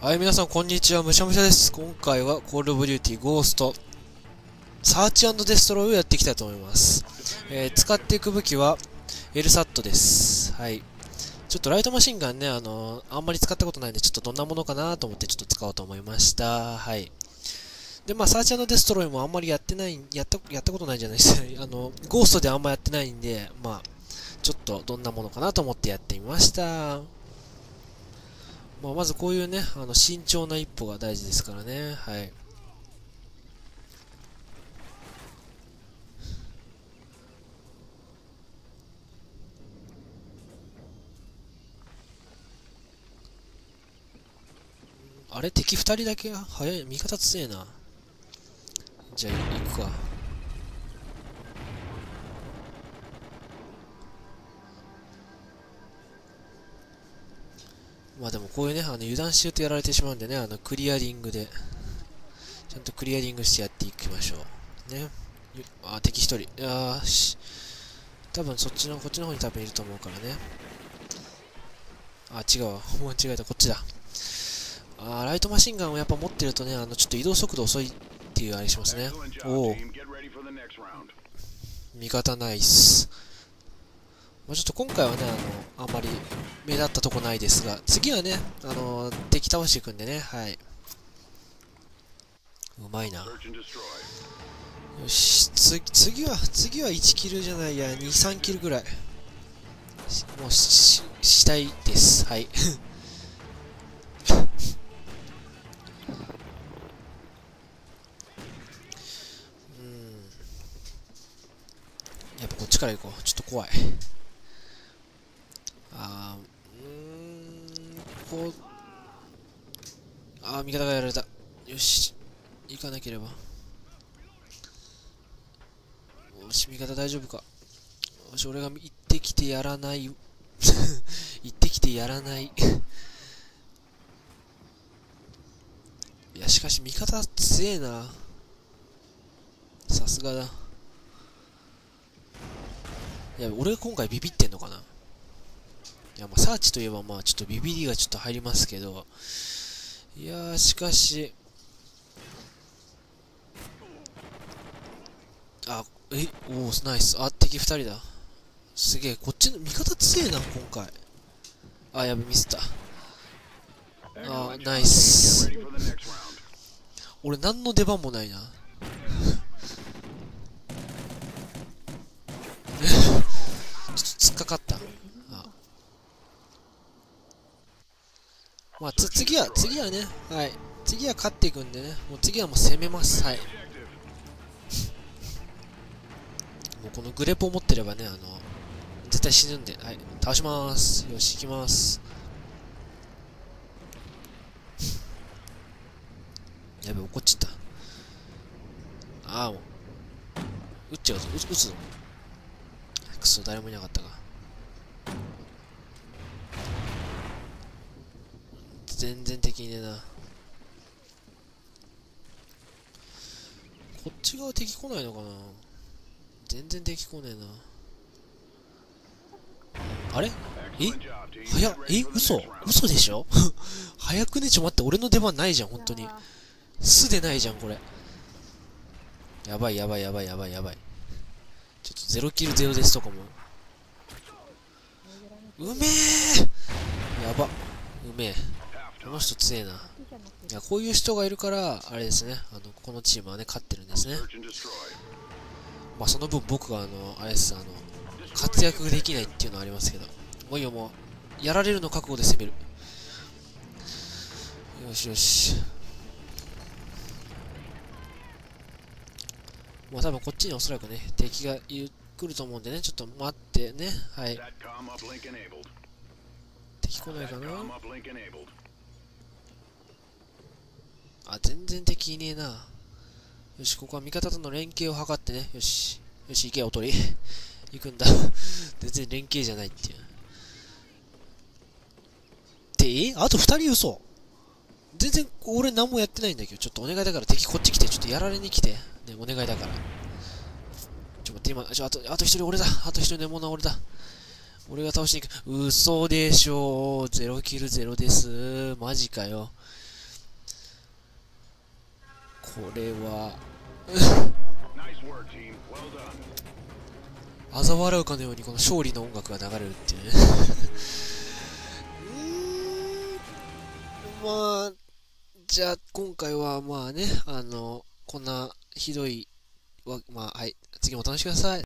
はい、皆さんこんにちは、むしゃむしゃです。今回はコールオブデューティーゴースト、 Search Destroy をやっていきたいと思います。えー、使っていく武器は、 LSAT です。はい。ちょっとライトマシンガンね、あのー、あんまり使ったことないんで、ちょっとどんなものかなと思ってちょっと使おうと思いました。はい。で、まあ、 Search Destroy もあんまりやってない、やった、やったことないじゃないですか。あの、ゴーストであんまやってないんで、まあ、ちょっとどんなものかなと思ってやってみました。まあ、まずこういうね、あの慎重な一歩が大事ですからね。はい。あれ？敵2人だけ？早い味方強えな。じゃあ行くか。まあでもこういうね、あの油断しようとやられてしまうんでね、あのクリアリングで、ちゃんとクリアリングしてやっていきましょう。ね。あ、敵一人。あし、多分そっちの、こっちの方に多分いると思うからね。あ、違うわ。間違えた、こっちだ。あライトマシンガンをやっぱ持ってるとね、あの、ちょっと移動速度遅いっていうあれしますね。おお。味方ナイス。まあ、ちょっと今回はね、あの、あんまり目立ったとこないですが、次はね、あの、敵倒していくんでね、はい。うまいな。よし、次、次は、次は1キルじゃないや、2、3キルぐらい。もうし、したいです。はい。うん。やっぱこっちから行こう。ちょっと怖い。あーうんこう、ああ、味方がやられた。よし、行かなければ。よし、味方大丈夫か。よし、俺が行ってきてやらない。行ってきてやらない。いや、しかし味方強えな。さすがだ。いや、俺今回ビビってんのかないや、まあ、サーチといえば、まあ、ちょっとビビりがちょっと入りますけど、いやー、しかし、あ、え、おお、ナイス。あ、敵2人だ。すげえ、こっちの味方強えな、今回。あ、やべ、ミスった。あ、ナイス。俺、何の出番もないな。ちょっと突っかかった。まあ、次は、次はね、はい。次は勝っていくんでね、もう次はもう攻めます。はい。もうこのグレポを持ってればね、あの、絶対死ぬんで、はい。倒します。よし、行きます。やべ、怒っちゃった。ああ、もう。撃っちゃうぞ、撃つぞ。くそ、誰もいなかったか。全然敵いねえな。こっち側敵来ないのかな？全然敵来ねえな。あれ？え？早っ。え？嘘？嘘でしょ？早くね？ちょ待って俺の出番ないじゃん本当に。素でないじゃんこれ。やばいやばいやばいやばいやばい。ちょっとゼロキルゼロですとかも。うめえ！やば。うめえ。この人強えな。いや、こういう人がいるから、あれですね、あの、このチームはね、勝ってるんですね。まあ、その分僕が、あの、あれです、あの、活躍できないっていうのはありますけど、もういいよ、もう、やられるの覚悟で攻める。よしよし。まあ、多分こっちにおそらくね、敵が来ると思うんでね、ちょっと待ってね、はい。敵来ないかなあ、全然敵いねえな。よし、ここは味方との連携を図ってね。よし。よし、行け、おとり。行くんだ。全然連携じゃないっていう。ってえ？あと二人嘘？全然俺何もやってないんだけど、ちょっとお願いだから敵こっち来て、ちょっとやられに来て。ね、お願いだから。ちょ、待って、今、ちょ、あと、あと一人俺だ。あと一人寝物は俺だ。俺が倒しに行く。嘘でしょゼロキルゼロです。マジかよ。これは.嘲笑うかのようにこの勝利の音楽が流れるっていうね。うーんまあ、じゃあ今回はまあね、あの、こんなひどいわ、まあはい、次もお楽しみください。